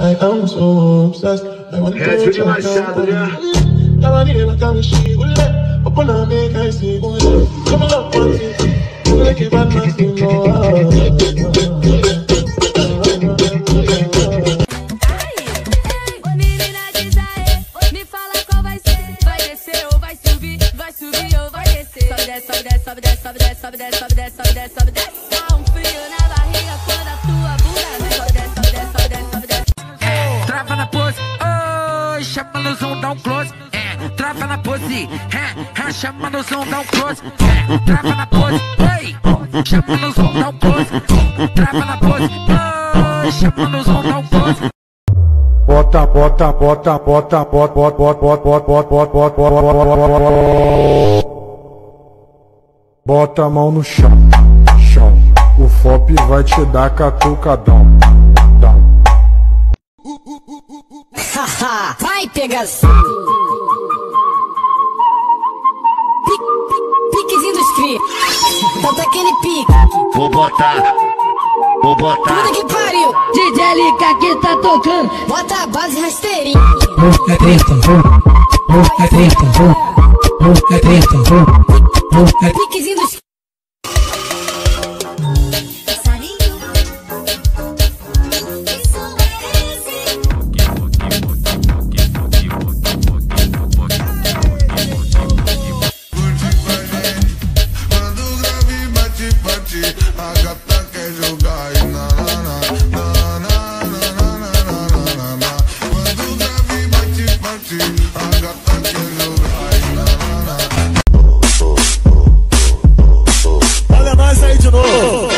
I am so obsessed. I want to touch shadow, yeah. Tell me like I'm she will let up on make I see go Come up one thing, like a bad man sing Ô menina diz aê, me fala qual vai ser. Vai descer ou vai subir, vai subir ou vai descer. Sobe, desce, sobe, desce, sobe, desce, sobe, desce, sobe, desce, sobe, desce, sobe, desce, sobe, desce. Pose, oi, chama no dá um close. É, trava na pose, é, é, chama no zoom, dá um close. É, trava na pose, oi, chama no zoom, dá um close. Trava na pose, oi, chama no zoom, dá um close. Bota, bota, bota, bota, bota, bota, bota, bota, bota, bota, bota, Bota a mão no chão, chão. O FOP vai te dar catucadão. Vai, pegação! Piquezinho dos cri. Bota aquele pique. Vou botar, vou botar. Puta que pariu. DJ Lica que tá tocando. Bota a base rasteirinha. É treta, é treta, é treta, é Piquezinho dos Quando a gata quer jogar e na na na na na na na na na na. Quando o grave bate, bate, a gata quer jogar e na na na. Olha nós aí de novo.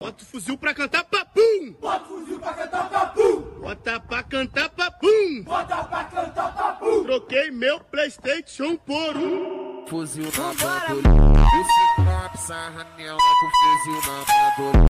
Bota o fuzil pra cantar papum. Bota o fuzil pra cantar papum. Bota pra cantar papum. Bota pra cantar papum. Troquei meu Playstation por um. Fuzil na bandolina, esse crop sarra nela com fuzil na bandolina.